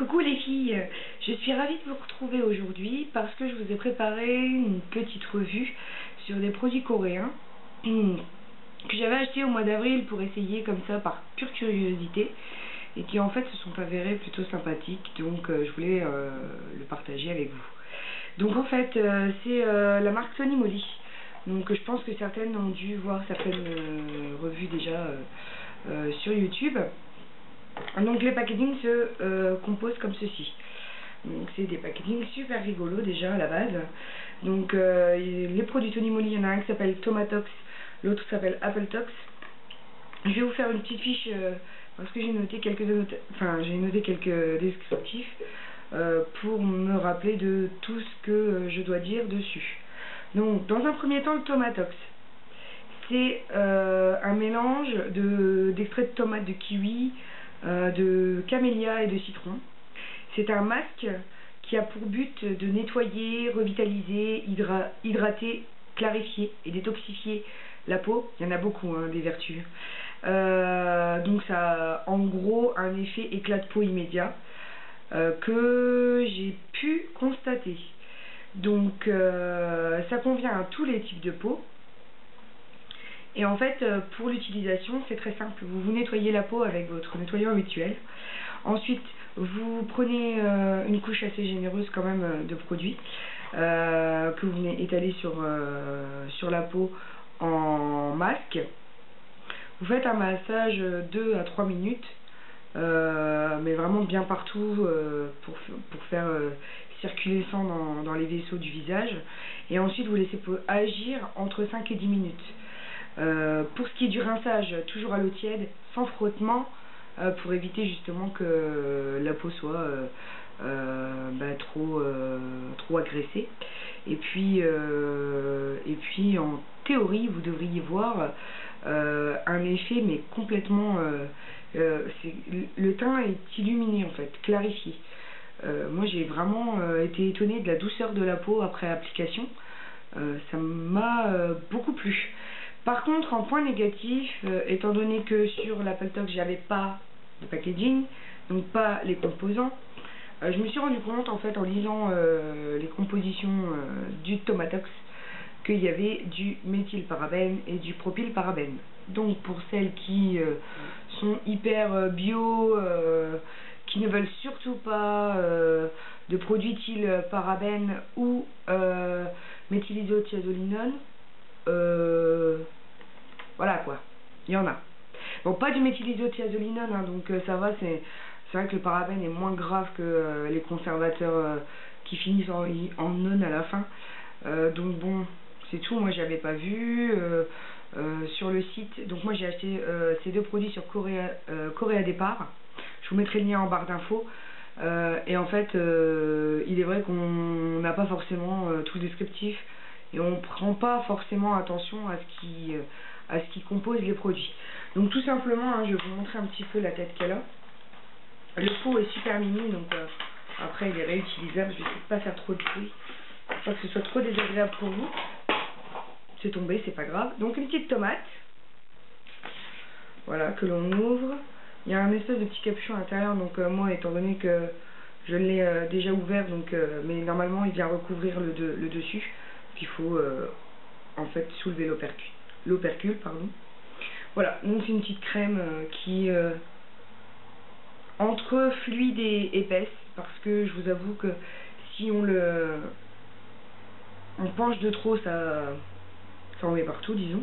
Coucou les filles, je suis ravie de vous retrouver aujourd'hui parce que je vous ai préparé une petite revue sur des produits coréens que j'avais acheté au mois d'avril pour essayer comme ça par pure curiosité et qui en fait se sont avérés plutôt sympathiques donc euh, je voulais euh, le partager avec vous. Donc en fait euh, c'est la marque Sony Molly donc je pense que certaines ont dû voir certaines revues déjà sur YouTube. Donc les packaging se euh, composent comme ceci. Donc c'est des packaging super rigolos déjà à la base. Donc euh, les produits Tony Moly, il y en a un qui s'appelle Tomatox, l'autre s'appelle Appletox. Je vais vous faire une petite fiche euh, parce que j'ai noté quelques enfin j'ai noté quelques descriptifs pour me rappeler de tout ce que je dois dire dessus. Donc dans un premier temps le Tomatox. C'est un mélange d'extrait de, de tomate de kiwi, euh, de camélia et de citron. C'est un masque qui a pour but de nettoyer, revitaliser, hydrater, clarifier et détoxifier la peau. Il y en a beaucoup, hein, des vertus. Euh, donc ça a en gros un effet éclat de peau immédiat euh, que j'ai pu constater. Donc ça convient à tous les types de peau. Et en fait, euh, pour l'utilisation, c'est très simple. Vous vous nettoyez la peau avec votre nettoyant habituel. Ensuite, vous prenez euh, une couche assez généreuse quand même euh, de produit que vous venez étaler sur, sur la peau en masque. Vous faites un massage 2 à 3 minutes, mais vraiment bien partout pour, pour faire circuler le sang dans, dans les vaisseaux du visage. Et ensuite, vous laissez agir entre 5 et 10 minutes. Euh, pour ce qui est du rinçage, toujours à l'eau tiède, sans frottement, euh, pour éviter justement que la peau soit euh, bah, trop, trop agressée. Et puis, et puis en théorie, vous devriez voir un effet, mais complètement... le teint est illuminé en fait, clarifié. moi j'ai vraiment été étonnée de la douceur de la peau après application. ça m'a beaucoup plu. Par contre, en point négatif, euh, étant donné que sur l'Apple Talk, j'avais pas de packaging, donc pas les composants, euh, je me suis rendu compte en fait en lisant euh, les compositions du Tomatox qu'il y avait du méthylparabène et du propylparabène. Donc pour celles qui sont hyper bio, qui ne veulent surtout pas de produits parabène ou méthylisothiazolinone, euh, voilà quoi, il y en a. Bon, pas du méthylisothiazolinone, hein, donc euh, ça va, c'est vrai que le parabène est moins grave que euh, les conservateurs qui finissent en, en non à la fin. donc bon, c'est tout, moi j'avais pas vu. sur le site, donc moi j'ai acheté ces deux produits sur Coréa, Coréa Départ. Je vous mettrai le lien en barre d'infos. et en fait, il est vrai qu'on n'a pas forcément tout descriptif et on ne prend pas forcément attention à ce qui, euh, à ce qui compose les produits. Donc tout simplement, hein, je vais vous montrer un petit peu la tête qu'elle a. Le pot est super mini, donc euh, après il est réutilisable, je vais essayer de pas faire trop de bruit, pas que ce soit trop désagréable pour vous. C'est tombé, c'est pas grave. Donc une petite tomate, voilà, que l'on ouvre. Il y a un espèce de petit capuchon à l'intérieur, donc euh, moi étant donné que je l'ai déjà ouvert, mais normalement il vient recouvrir le, le dessus il faut euh, en fait soulever l'opercule. Pardon. Voilà, donc c'est une petite crème euh, qui euh, entre fluide et épaisse parce que je vous avoue que si on le on penche de trop ça ça en met partout disons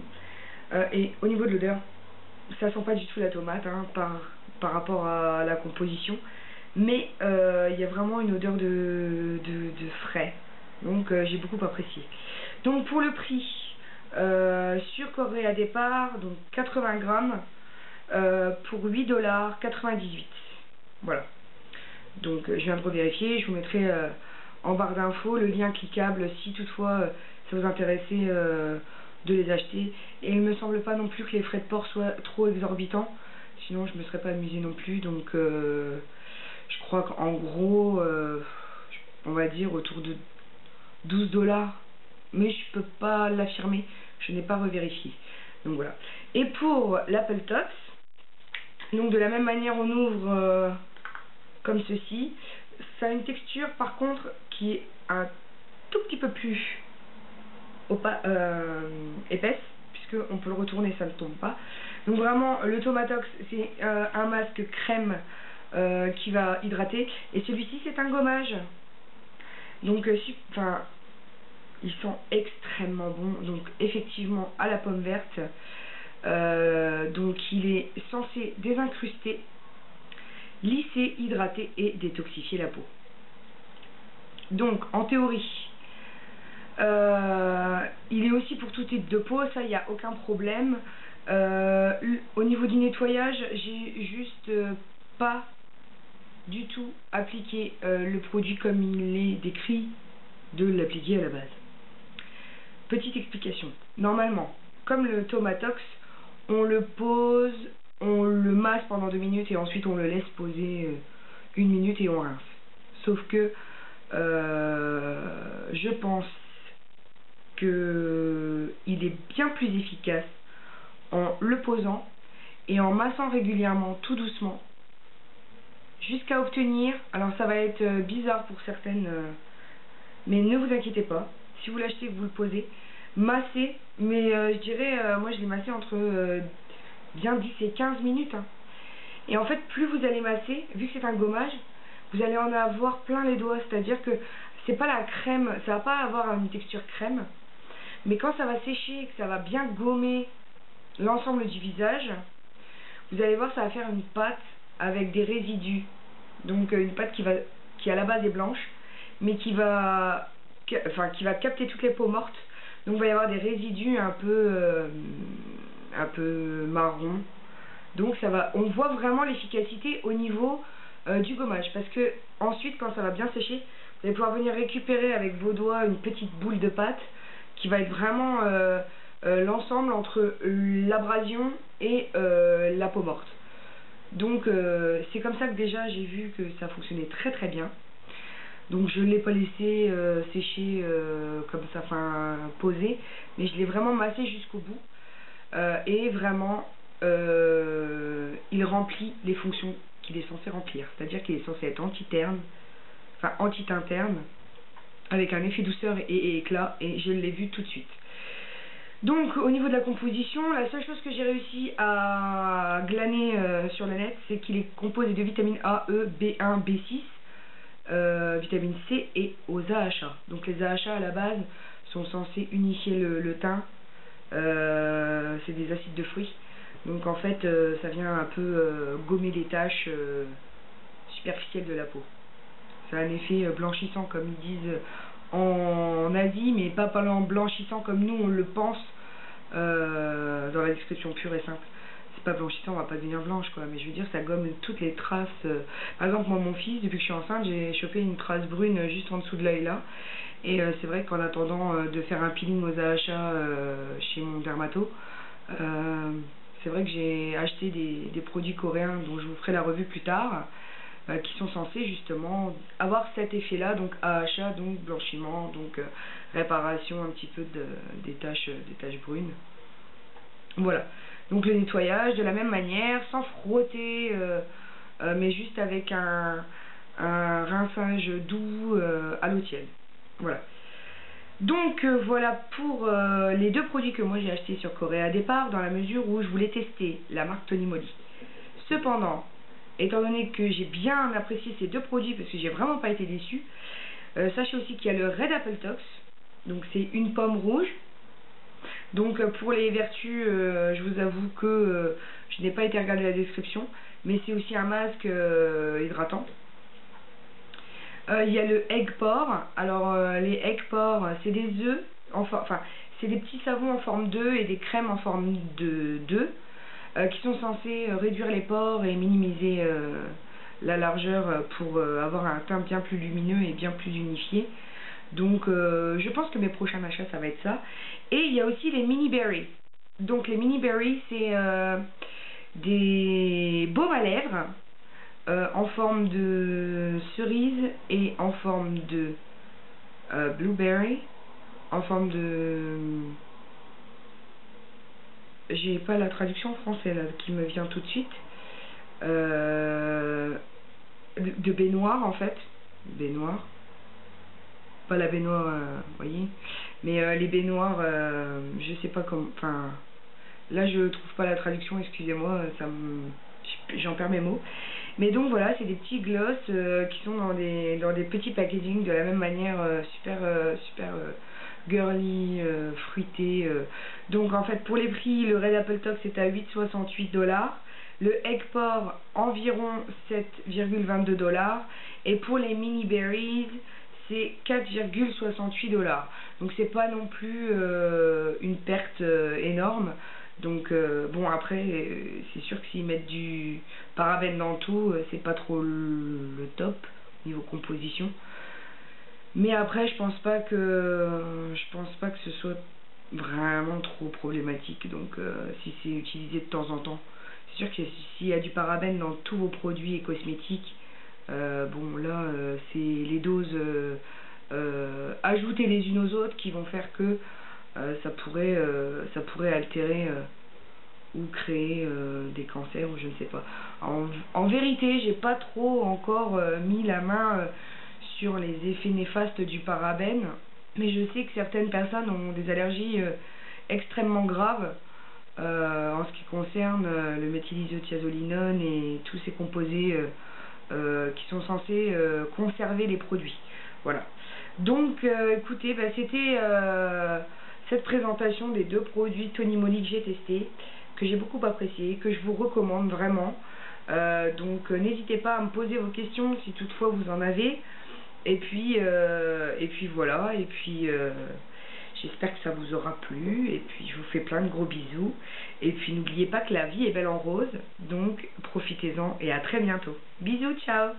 et au niveau de l'odeur ça sent pas du tout la tomate hein, par, par rapport à la composition mais il y a vraiment une odeur de, donc euh, j'ai beaucoup apprécié. Donc pour le prix, euh, sur Corée à départ, donc 80 grammes, euh, pour 8 dollars 98. Voilà. Donc je viens de revérifier, je vous mettrai en barre d'infos le lien cliquable si toutefois ça vous intéressait de les acheter. Et il me semble pas non plus que les frais de port soient trop exorbitants, sinon je me serais pas amusée non plus. Donc je crois qu'en gros, on va dire autour de 12 dollars, mais je peux pas l'affirmer, je n'ai pas revérifié. Donc voilà. Et pour l'Apple Tox, donc de la même manière on ouvre euh, comme ceci. Ça a une texture par contre qui est un tout petit peu plus euh, épaisse, puisque on peut le retourner, ça ne tombe pas. Donc vraiment, le Tomatox, c'est euh, un masque crème qui va hydrater, et celui-ci, c'est un gommage. Donc, enfin, ils sont extrêmement bons. Donc, effectivement, à la pomme verte. donc, il est censé désincruster, lisser, hydrater et détoxifier la peau. Donc, en théorie, euh, il est aussi pour tout type de peau, ça, il n'y a aucun problème. Euh, au niveau du nettoyage, j'ai juste euh, pas du tout appliqué le produit comme il est décrit de l'appliquer à la base. Petite explication. Normalement, comme le Tomatox, on le pose, on le masse pendant deux minutes et ensuite on le laisse poser une minute et on rince. Sauf que je pense qu'il est bien plus efficace en le posant et en massant régulièrement tout doucement jusqu'à obtenir, alors ça va être euh, bizarre pour certaines, euh, mais ne vous inquiétez pas, si vous l'achetez, vous le posez, masser, mais euh, je dirais, moi je l'ai massé entre bien 10 et 15 minutes. Hein. Et en fait, plus vous allez masser, vu que c'est un gommage, vous allez en avoir plein les doigts, c'est-à-dire que c'est pas la crème, ça va pas avoir une texture crème, mais quand ça va sécher et que ça va bien gommer l'ensemble du visage, vous allez voir, ça va faire une pâte avec des résidus. Donc euh, une pâte qui va qui à la base est blanche, mais qui va enfin qui va capter toutes les peaux mortes. Donc il va y avoir des résidus un peu euh, un peu marron. Donc ça va on voit vraiment l'efficacité au niveau euh, du gommage parce que ensuite quand ça va bien sécher, vous allez pouvoir venir récupérer avec vos doigts une petite boule de pâte qui va être vraiment euh, euh, l'ensemble entre l'abrasion et la peau morte. Donc c'est comme ça que déjà j'ai vu que ça fonctionnait très très bien. Donc je ne l'ai pas laissé sécher comme ça, enfin poser, mais je l'ai vraiment massé jusqu'au bout. et vraiment, il remplit les fonctions qu'il est censé remplir. C'est-à-dire qu'il est censé être anti-terne, enfin anti-teint terne, avec un effet douceur et, éclat et je l'ai vu tout de suite. Donc au niveau de la composition, la seule chose que j'ai réussi à glaner euh, sur le net, c'est qu'il est composé de vitamines A, E, B1, B6, euh, vitamine C et aux AHA. Donc les AHA à la base sont censés unifier le, teint, euh, c'est des acides de fruits. Donc en fait ça vient un peu gommer les taches superficielles de la peau. C'est un effet euh, blanchissant comme ils disent en, Asie, mais pas parlant blanchissant comme nous on le pense euh, dans la description pure et simple. C'est pas blanchissant, on va pas devenir blanche quoi, mais je veux dire ça gomme toutes les traces. Euh. Par exemple moi mon fils, depuis que je suis enceinte, j'ai chopé une trace brune juste en dessous de l'œil là. Et c'est vrai qu'en attendant de faire un peeling aux AHA chez mon dermato, c'est vrai que j'ai acheté des, produits coréens dont je vous ferai la revue plus tard. Euh, qui sont censés justement avoir cet effet-là, donc AHA, donc blanchiment, donc euh, réparation un petit peu de, des, taches, des taches brunes. Voilà. Donc le nettoyage de la même manière, sans frotter, euh, mais juste avec un, un rinçage doux à l'eau tiède. Voilà. Donc voilà pour les deux produits que moi j'ai achetés sur Coréa départ, dans la mesure où je voulais tester la marque Tony Moly. Cependant, étant donné que j'ai bien apprécié ces deux produits parce que j'ai vraiment pas été déçu, euh, sachez aussi qu'il y a le Red Apple Tox, donc c'est une pomme rouge. Donc euh, pour les vertus, euh, je vous avoue que je n'ai pas été regarder la description, mais c'est aussi un masque hydratant. Il y a le Egg Pore, alors les Egg Pore c'est des œufs, enfin, c'est des petits savons en forme d'œufs et des crèmes en forme d'œufs. Euh, qui sont censés euh, réduire les pores et minimiser euh, la largeur pour avoir un teint bien plus lumineux et bien plus unifié. Donc je pense que mes prochains achats ça va être ça. Et il y a aussi les mini berries. Donc les mini berries c'est des baumes à lèvres en forme de cerise et en forme de blueberry, en forme de j'ai pas la traduction en français là qui me vient tout de suite. Euh, de baignoire en fait. Baignoire. Pas la baignoire, euh, voyez. Mais euh, les baignoires, euh, je sais pas comment. Enfin, là je trouve pas la traduction, excusez-moi, ça. J'en perds mes mots. Mais donc voilà, c'est des petits gloss qui sont dans des, petits packaging de la même manière, super, super girly, fruité. Donc en fait, pour les prix, le Red Apple Talk c'est à 8,68 dollars. Le Eggport environ 7,22 dollars. Et pour les mini berries, c'est 4,68 dollars. Donc c'est pas non plus euh, une perte euh, énorme. Donc euh, bon après c'est sûr que s'ils mettent du parabène dans tout, c'est pas trop le, top niveau composition. Mais après je pense pas que je pense pas que ce soit vraiment trop problématique. Donc si c'est utilisé de temps en temps, c'est sûr que s'il y a du parabène dans tous vos produits et cosmétiques, bon là euh, c'est les doses euh, ajoutées les unes aux autres qui vont faire que ça pourrait altérer ou créer des cancers ou je ne sais pas. En, vérité, j'ai pas trop encore mis la main sur les effets néfastes du parabène, mais je sais que certaines personnes ont des allergies extrêmement graves en ce qui concerne le méthylisothiazolinone et tous ces composés euh, qui sont censés euh, conserver les produits. Voilà. Donc, euh, écoutez, bah, c'était cette présentation des deux produits Tony Moly que j'ai testés, que j'ai beaucoup apprécié, que je vous recommande vraiment. donc, n'hésitez pas à me poser vos questions si toutefois vous en avez. Et puis, et puis voilà. Et puis. J'espère que ça vous aura plu et puis je vous fais plein de gros bisous. Et puis n'oubliez pas que la vie est belle en rose, donc profitez-en et à très bientôt. Bisous, ciao